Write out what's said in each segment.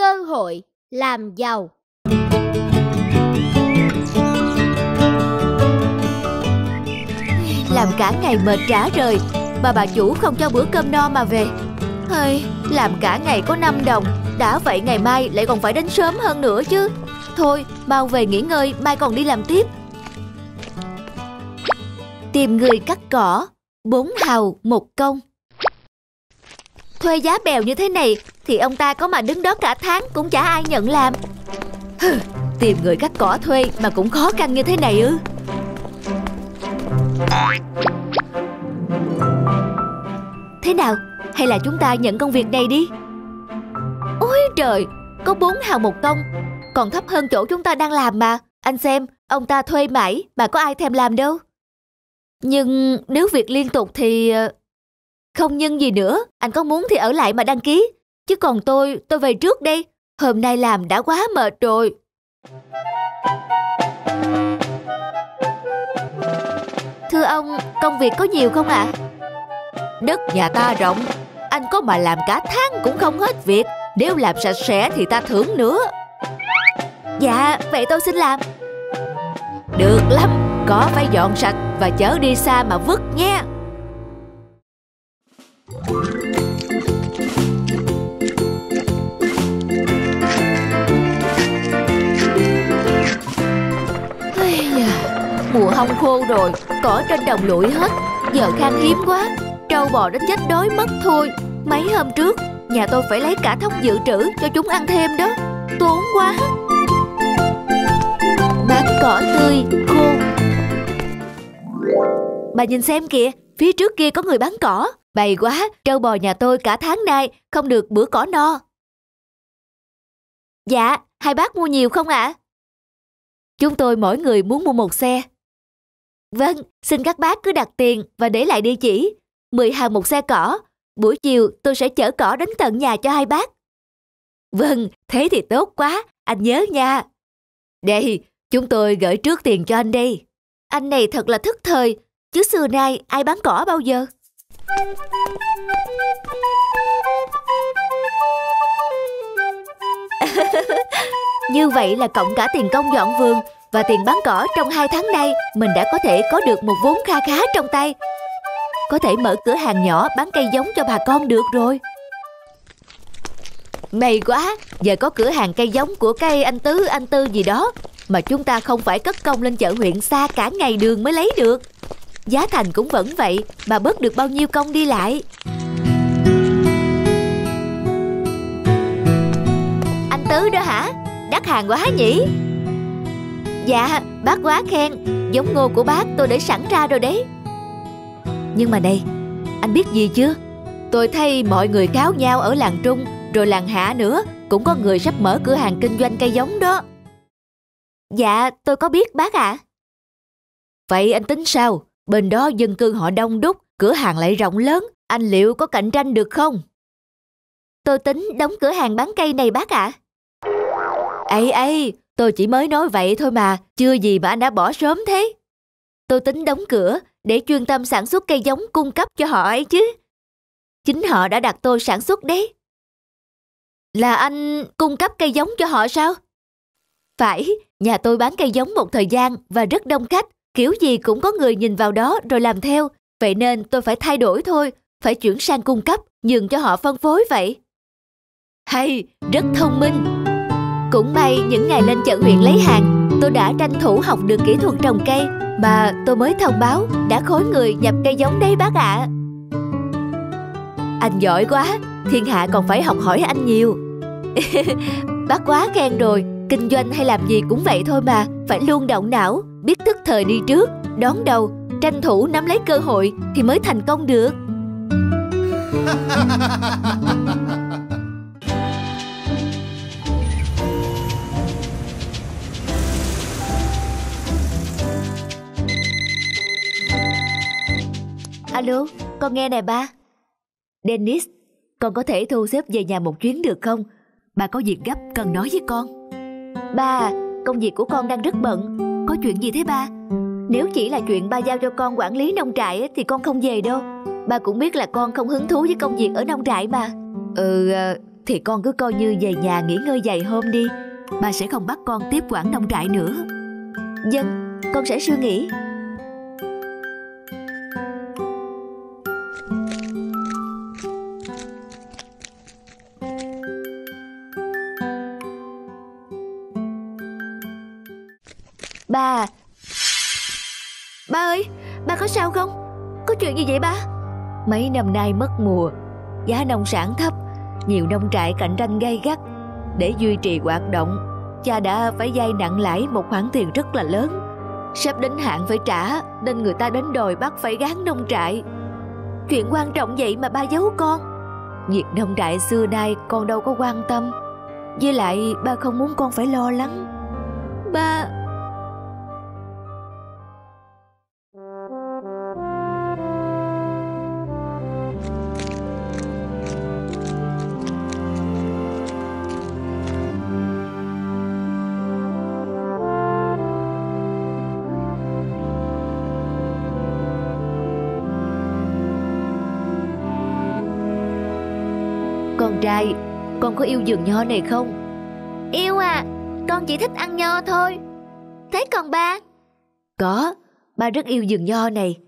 cơ hội làm giàu. Làm cả ngày mệt trả rời Mà bà chủ không cho bữa cơm no mà về. Hơi, làm cả ngày có 5 đồng Đã vậy ngày mai lại còn phải đến sớm hơn nữa chứ. Thôi, mau về nghỉ ngơi, mai còn đi làm tiếp. Tìm người cắt cỏ Bốn hào một công. Thuê giá bèo như thế này thì ông ta có mà đứng đó cả tháng Cũng chả ai nhận làm. Hừ, Tìm người cắt cỏ thuê Mà cũng khó khăn như thế này ư. Thế nào? Hay là chúng ta nhận công việc này đi? Ôi trời Có bốn hào một công Còn thấp hơn chỗ chúng ta đang làm mà. Anh xem Ông ta thuê mãi Mà có ai thèm làm đâu. Nhưng nếu việc liên tục thì ờ, Không nhân gì nữa. Anh có muốn thì ở lại mà đăng ký. Chứ còn tôi Tôi về trước đây Hôm nay làm đã quá mệt rồi Thưa ông, công việc có nhiều không ạ? À? Đất nhà ta rộng, anh có mà làm cả tháng cũng không hết việc. Nếu làm sạch sẽ thì ta thưởng nữa. Dạ, vậy tôi xin làm. Được lắm, có phải dọn sạch và chở đi xa mà vứt nha. Hong khô rồi, Cỏ trên đồng lụi hết. Giờ khan hiếm quá, Trâu bò đến chết đói mất thôi. Mấy hôm trước, Nhà tôi phải lấy cả thóc dự trữ cho chúng ăn thêm đó. Tốn quá. Bán cỏ tươi, khô. Bà nhìn xem kìa, Phía trước kia có người bán cỏ. Bày quá, Trâu bò nhà tôi cả tháng nay Không được bữa cỏ no. Dạ Hai bác mua nhiều không ạ? À? Chúng tôi mỗi người muốn mua một xe. Vâng, xin các bác cứ đặt tiền và để lại địa chỉ. 10 hàng một xe cỏ. Buổi chiều tôi sẽ chở cỏ đến tận nhà cho hai bác. Vâng, thế thì tốt quá, anh nhớ nha. Đây, chúng tôi gửi trước tiền cho anh đi. Anh này thật là thức thời, chứ xưa nay ai bán cỏ bao giờ. Như vậy là cộng cả tiền công dọn vườn và tiền bán cỏ trong hai tháng nay mình đã có thể có được một vốn kha khá trong tay. Có thể mở cửa hàng nhỏ bán cây giống cho bà con được rồi. May quá, giờ có cửa hàng cây giống của cây anh Tứ, anh Tư gì đó mà chúng ta không phải cất công lên chợ huyện xa cả ngày đường mới lấy được. Giá thành cũng vẫn vậy mà bớt được bao nhiêu công đi lại. Anh Tứ đó hả? Đắt hàng quá nhỉ? Dạ bác quá khen. Giống ngô của bác tôi để sẵn ra rồi đấy. Nhưng mà này Anh biết gì chưa? Tôi thấy mọi người cáo nhau ở làng Trung, Rồi làng Hạ nữa, Cũng có người sắp mở cửa hàng kinh doanh cây giống đó. Dạ tôi có biết bác ạ. À. Vậy anh tính sao? Bên đó dân cư họ đông đúc, Cửa hàng lại rộng lớn, Anh liệu có cạnh tranh được không? Tôi tính đóng cửa hàng bán cây này bác ạ. À. Ây ây Tôi chỉ mới nói vậy thôi mà, chưa gì mà anh đã bỏ sớm thế. Tôi tính đóng cửa để chuyên tâm sản xuất cây giống cung cấp cho họ ấy chứ. Chính họ đã đặt tôi sản xuất đấy. Là anh cung cấp cây giống cho họ sao? Phải, nhà tôi bán cây giống một thời gian và rất đông khách. Kiểu gì cũng có người nhìn vào đó rồi làm theo. Vậy nên tôi phải thay đổi thôi, phải chuyển sang cung cấp, nhường cho họ phân phối vậy. Hay, rất thông minh. Cũng may những ngày lên chợ huyện lấy hàng, tôi đã tranh thủ học được kỹ thuật trồng cây mà tôi mới thông báo đã khối người nhập cây giống đấy bác ạ. À. Anh giỏi quá, thiên hạ còn phải học hỏi anh nhiều. bác quá khen rồi, kinh doanh hay làm gì cũng vậy thôi mà, phải luôn động não, biết thức thời đi trước, đón đầu, tranh thủ nắm lấy cơ hội thì mới thành công được. Alo, con nghe nè ba. Dennis, con có thể thu xếp về nhà một chuyến được không? Ba có việc gấp cần nói với con. Ba, công việc của con đang rất bận. Có chuyện gì thế ba? Nếu chỉ là chuyện ba giao cho con quản lý nông trại thì con không về đâu. Ba cũng biết là con không hứng thú với công việc ở nông trại mà. Ừ, ờ, Thì con cứ coi như về nhà nghỉ ngơi vài hôm đi Bà sẽ không bắt con tiếp quản nông trại nữa Dân, con sẽ suy nghĩ chuyện gì vậy ba? Mấy năm nay mất mùa Giá nông sản thấp Nhiều nông trại cạnh tranh gay gắt. Để duy trì hoạt động Cha đã phải vay nặng lãi một khoản tiền rất là lớn. Sắp đến hạn phải trả Nên người ta đến đòi bắt phải gán nông trại. Chuyện quan trọng vậy mà ba giấu con. Việc nông trại xưa nay con đâu có quan tâm. Với lại ba không muốn con phải lo lắng. Ba trai Con có yêu vườn nho này không? Yêu à Con chỉ thích ăn nho thôi. Thế còn ba? Có Ba rất yêu vườn nho này.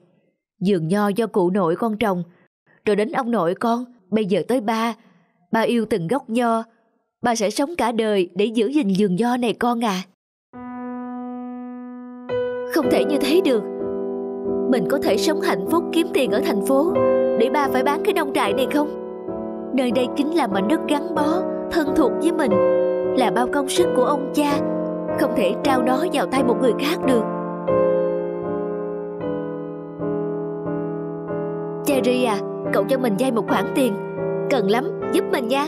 Vườn nho do cụ nội con trồng. Rồi đến ông nội con Bây giờ tới ba. Ba yêu từng gốc nho. Ba sẽ sống cả đời để giữ gìn vườn nho này con à. Không thể như thế được. Mình có thể sống hạnh phúc kiếm tiền ở thành phố Để ba phải bán cái nông trại này không Nơi đây chính là mảnh đất gắn bó, Thân thuộc với mình. Là bao công sức của ông cha. Không thể trao nó vào tay một người khác được. Cherry à Cậu cho mình vay một khoản tiền. Cần lắm, giúp mình nha.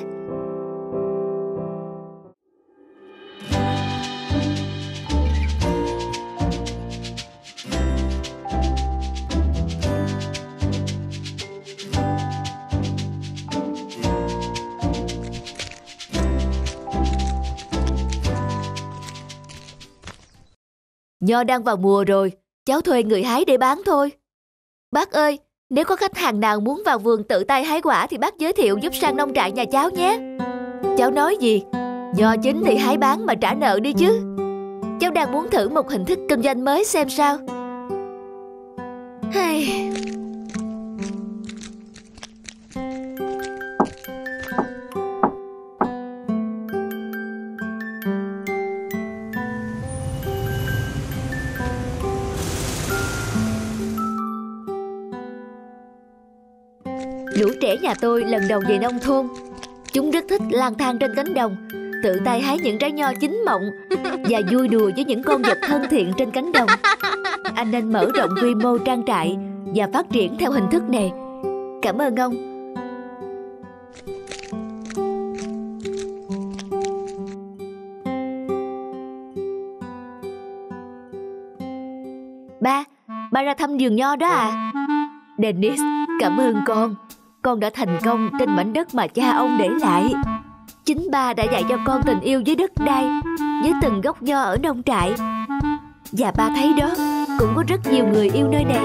Nho đang vào mùa rồi, cháu thuê người hái để bán thôi. Bác ơi, nếu có khách hàng nào muốn vào vườn tự tay hái quả thì bác giới thiệu giúp sang nông trại nhà cháu nhé. Cháu nói gì? Nho chính thì hái bán mà trả nợ đi chứ. Cháu đang muốn thử một hình thức kinh doanh mới xem sao. Hay... nhà tôi lần đầu về nông thôn. Chúng rất thích lang thang trên cánh đồng Tự tay hái những trái nho chín mọng Và vui đùa với những con vật thân thiện trên cánh đồng. Anh nên mở rộng quy mô trang trại Và phát triển theo hình thức này. Cảm ơn ông. Ba, ba ra thăm vườn nho đó à? Dennis, cảm ơn con con đã thành công trên mảnh đất mà cha ông để lại. Chính ba đã dạy cho con tình yêu với đất đai, với từng gốc nho ở nông trại. Và ba thấy đó, cũng có rất nhiều người yêu nơi này.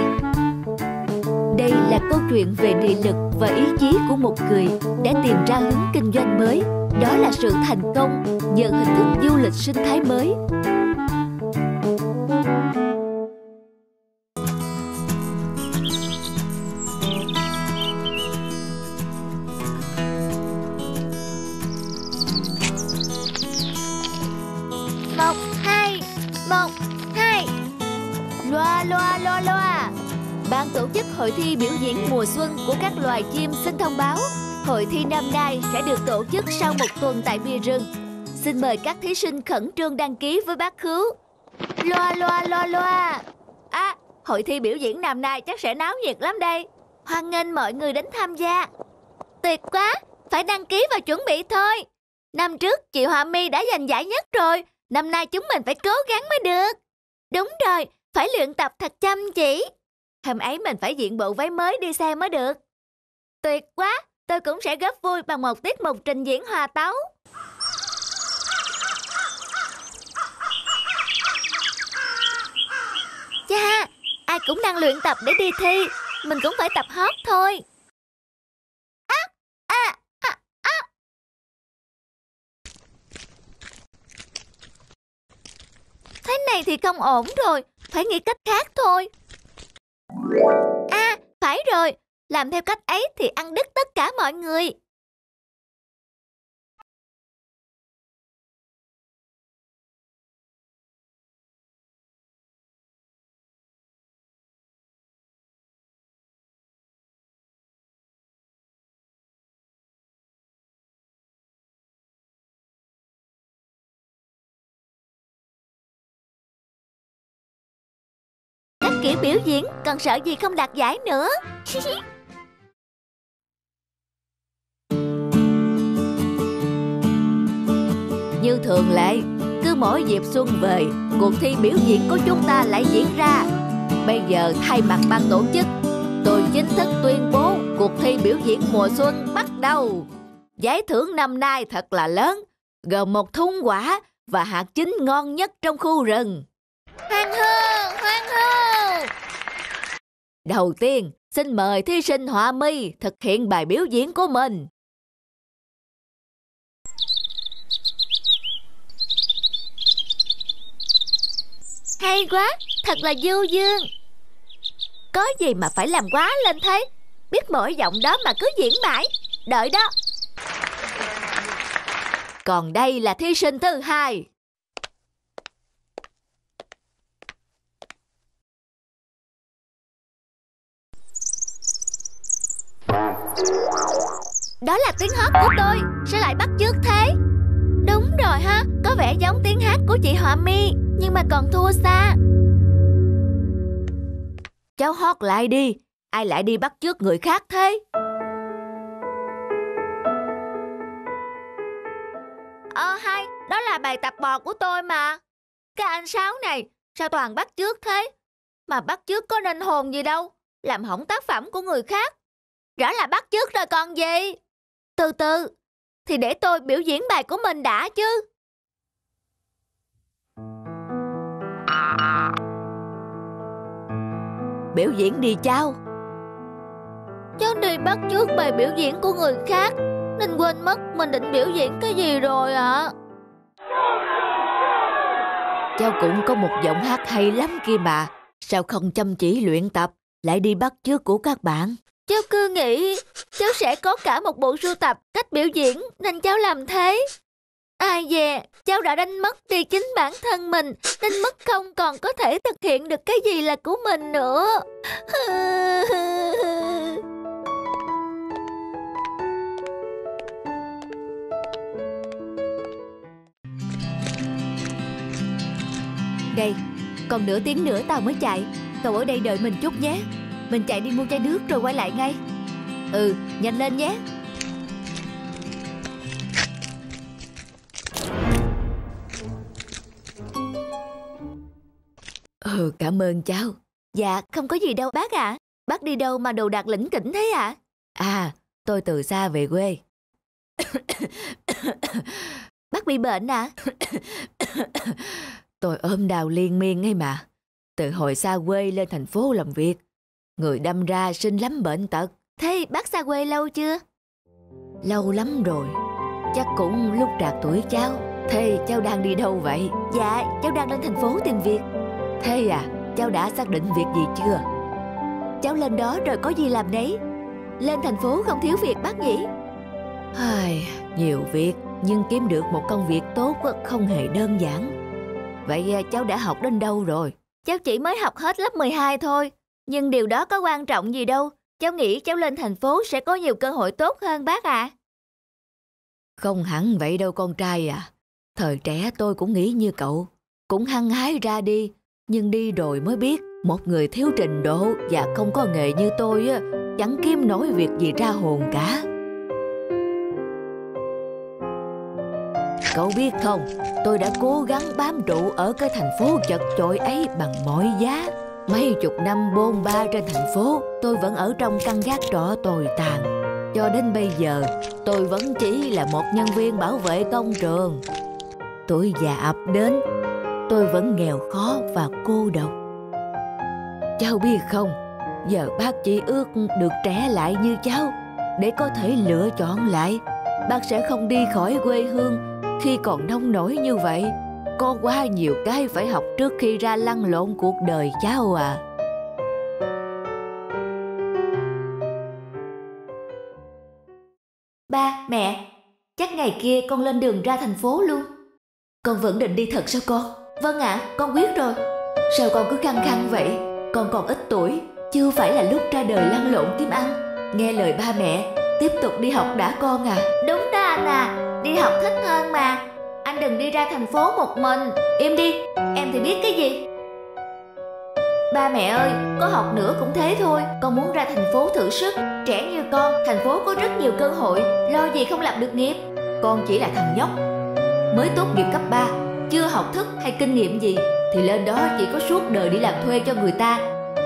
Đây là câu chuyện về nghị lực và ý chí của một người đã tìm ra hướng kinh doanh mới. Đó là sự thành công nhờ hình thức du lịch sinh thái mới hội thi biểu diễn mùa xuân của các loài chim xin thông báo Hội thi năm nay sẽ được tổ chức sau một tuần tại bìa rừng. Xin mời các thí sinh khẩn trương đăng ký với bác Khứu Loa, loa, loa, loa. À, hội thi biểu diễn năm nay chắc sẽ náo nhiệt lắm đây. Hoan nghênh mọi người đến tham gia. Tuyệt quá, phải đăng ký và chuẩn bị thôi. Năm trước chị Hòa My đã giành giải nhất rồi. Năm nay chúng mình phải cố gắng mới được. Đúng rồi, phải luyện tập thật chăm chỉ. Hôm ấy mình phải diện bộ váy mới đi xe mới được. Tuyệt quá, tôi cũng sẽ góp vui bằng một tiết mục trình diễn hòa tấu. Cha, ai cũng đang luyện tập để đi thi, mình cũng phải tập hót thôi. À. Thế này thì không ổn rồi, phải nghĩ cách khác thôi. À, phải rồi, làm theo cách ấy thì ăn đứt tất cả mọi người. Các kiểu biểu diễn còn sợ gì không đạt giải nữa. Như thường lệ, cứ mỗi dịp xuân về, cuộc thi biểu diễn của chúng ta lại diễn ra. Bây giờ thay mặt ban tổ chức, tôi chính thức tuyên bố cuộc thi biểu diễn mùa xuân bắt đầu. Giải thưởng năm nay thật là lớn, gồm một thúng quả và hạt chín ngon nhất trong khu rừng. Hoan hô. Đầu tiên, xin mời thí sinh Họa Mi thực hiện bài biểu diễn của mình. Hay quá, thật là du dương. Có gì mà phải làm quá lên thế? Biết mỗi giọng đó mà cứ diễn mãi. Đợi đó. Còn đây là thí sinh thứ hai. Là tiếng hót của tôi Sao lại bắt chước thế. Đúng rồi ha Có vẻ giống tiếng hát của chị Họa Mi Nhưng mà còn thua xa. Cháu hót lại đi, ai lại đi bắt chước người khác thế? Ờ hay Đó là bài tập bò của tôi mà. Cái anh Sáu này Sao toàn bắt chước thế? Mà bắt chước có nên hồn gì đâu Làm hỏng tác phẩm của người khác. Rõ là bắt chước rồi còn gì. Từ từ Thì để tôi biểu diễn bài của mình đã chứ Biểu diễn đi cháu. Cháu đi bắt chước bài biểu diễn của người khác Nên quên mất mình định biểu diễn cái gì rồi ạ Cháu cũng có một giọng hát hay lắm kia mà. Sao không chăm chỉ luyện tập, lại đi bắt chước của các bạn? Cháu cứ nghĩ cháu sẽ có cả một bộ sưu tập cách biểu diễn nên cháu làm thế. Ai dè, cháu đã đánh mất đi chính bản thân mình nên mất không còn có thể thực hiện được cái gì là của mình nữa. Đây, còn nửa tiếng nữa tao mới chạy. Cậu ở đây đợi mình chút nhé. Mình chạy đi mua chai nước rồi quay lại ngay. Ừ, nhanh lên nhé. Ừ, cảm ơn cháu. Dạ, không có gì đâu bác ạ. Bác đi đâu mà đồ đạc lĩnh kỉnh thế ạ? À, tôi từ xa về quê. Bác bị bệnh à? Tôi ôm đào liên miên ấy mà. Từ hồi xa quê lên thành phố làm việc. Người đâm ra sinh lắm bệnh tật. Thế bác xa quê lâu chưa? Lâu lắm rồi. Chắc cũng lúc đạt tuổi cháu. Thế cháu đang đi đâu vậy? Dạ, cháu đang lên thành phố tìm việc. Thế à, cháu đã xác định việc gì chưa? Cháu lên đó rồi có gì làm đấy? Lên thành phố không thiếu việc bác nhỉ? Ai, nhiều việc nhưng kiếm được một công việc tốt không hề đơn giản. Vậy à, cháu đã học đến đâu rồi? Cháu chỉ mới học hết lớp 12 thôi. Nhưng điều đó có quan trọng gì đâu. Cháu nghĩ cháu lên thành phố sẽ có nhiều cơ hội tốt hơn bác ạ. À. Không hẳn vậy đâu con trai à. Thời trẻ tôi cũng nghĩ như cậu. Cũng hăng hái ra đi. Nhưng đi rồi mới biết một người thiếu trình độ và không có nghề như tôi á, chẳng kiếm nổi việc gì ra hồn cả. Cậu biết không, tôi đã cố gắng bám trụ ở cái thành phố chật chội ấy bằng mọi giá. Mấy chục năm bôn ba trên thành phố, tôi vẫn ở trong căn gác trọ tồi tàn. Cho đến bây giờ, tôi vẫn chỉ là một nhân viên bảo vệ công trường. Tuổi già ập đến, tôi vẫn nghèo khó và cô độc. Cháu biết không, giờ bác chỉ ước được trẻ lại như cháu để có thể lựa chọn lại. Bác sẽ không đi khỏi quê hương khi còn nông nổi như vậy có quá nhiều cái phải học trước khi ra lăn lộn cuộc đời cháu à. Ba, mẹ, chắc ngày kia con lên đường ra thành phố luôn. Con vẫn định đi thật sao con? Vâng ạ, con quyết rồi. Sao con cứ căng khăng vậy? Con còn ít tuổi, chưa phải là lúc ra đời lăn lộn kiếm ăn. Nghe lời ba mẹ, tiếp tục đi học đã con à. Đúng đó anh à, đi học thích hơn mà. Anh đừng đi ra thành phố một mình. Im đi, em thì biết cái gì. Ba mẹ ơi, có học nữa cũng thế thôi. Con muốn ra thành phố thử sức. Trẻ như con, thành phố có rất nhiều cơ hội. Lo gì không lập được nghiệp. Con chỉ là thằng nhóc. Mới tốt nghiệp cấp 3 Chưa học thức hay kinh nghiệm gì Thì lên đó chỉ có suốt đời đi làm thuê cho người ta.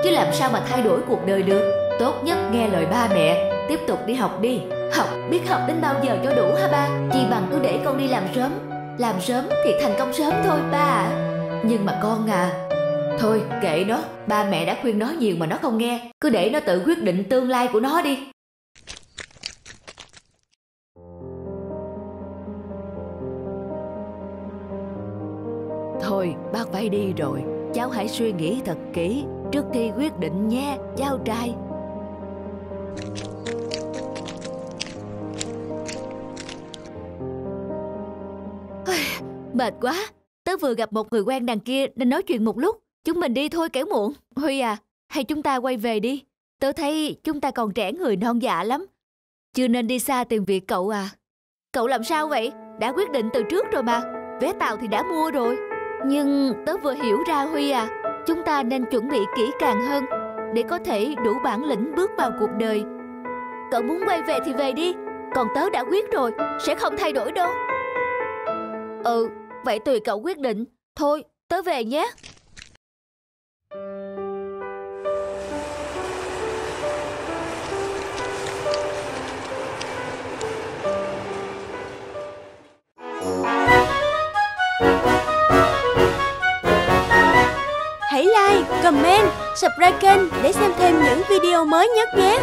Chứ làm sao mà thay đổi cuộc đời được? Tốt nhất nghe lời ba mẹ. Tiếp tục đi học đi. Học, biết học đến bao giờ cho đủ hả ba? Chỉ bằng cứ để con đi làm sớm. Làm sớm thì thành công sớm thôi ba. Ạ Nhưng mà con à Thôi kệ nó, ba mẹ đã khuyên nó nhiều mà nó không nghe. Cứ để nó tự quyết định tương lai của nó đi. Thôi bác phải đi rồi. Cháu hãy suy nghĩ thật kỹ. Trước khi quyết định nha cháu trai. Mệt quá. Tớ vừa gặp một người quen đằng kia Nên nói chuyện một lúc. Chúng mình đi thôi kẻo muộn. Huy à Hay chúng ta quay về đi. Tớ thấy chúng ta còn trẻ người non dạ lắm. Chưa nên đi xa tìm việc cậu à. Cậu làm sao vậy? Đã quyết định từ trước rồi mà. Vé tàu thì đã mua rồi. Nhưng tớ vừa hiểu ra Huy à Chúng ta nên chuẩn bị kỹ càng hơn Để có thể đủ bản lĩnh bước vào cuộc đời. Cậu muốn quay về thì về đi, Còn tớ đã quyết rồi, Sẽ không thay đổi đâu. Ừ Vậy tùy cậu quyết định. Thôi tớ về nhé. Hãy like, comment, subscribe kênh để xem thêm những video mới nhất nhé.